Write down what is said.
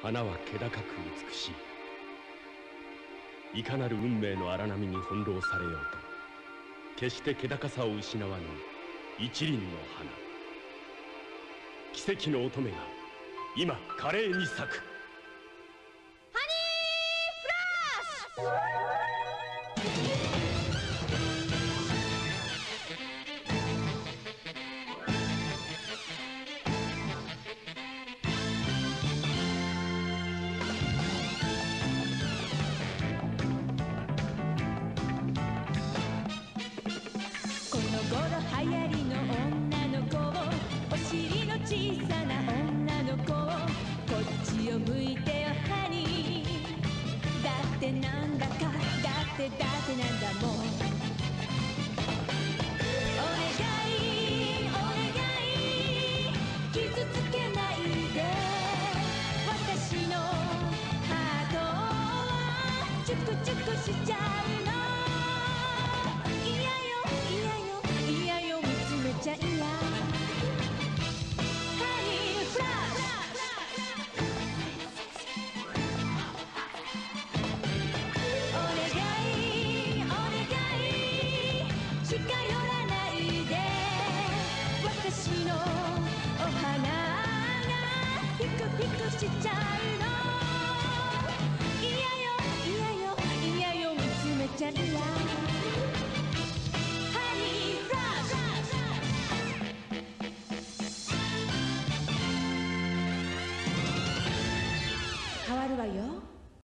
花は気高く美しい。いかなる運命の荒波に翻弄されようと決して気高さを失わぬ一輪の花。奇跡の乙女が今華麗に咲く。ハニーフラスチュクチュクしちゃうの